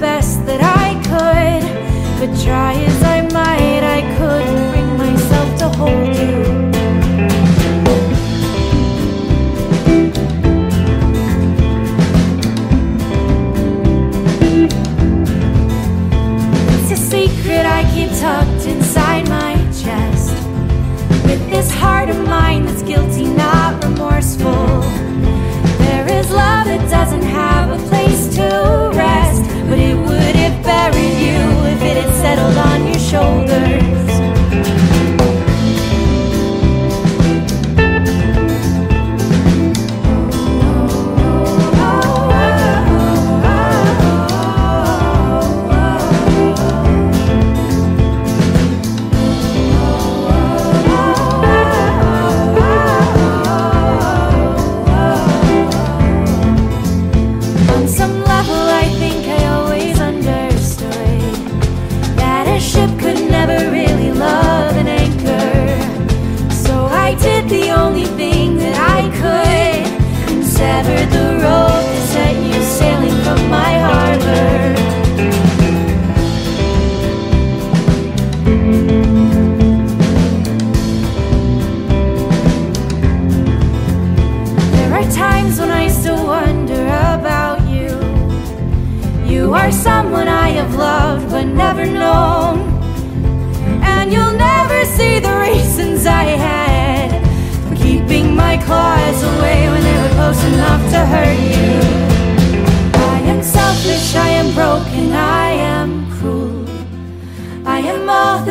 best that I could. But try as I might, I couldn't bring myself to hold you. It's a secret I keep tucked inside my chest. With this heart of mine that's guilty, not remorseful. I did the only thing that I could and severed the rope that set you sailing from my harbor. There are times when I still wonder about you. You are someone I have loved but never known. And you'll never see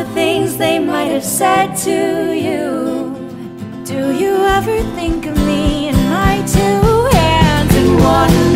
the things they might have said to you. Do you ever think of me and my two hands and why?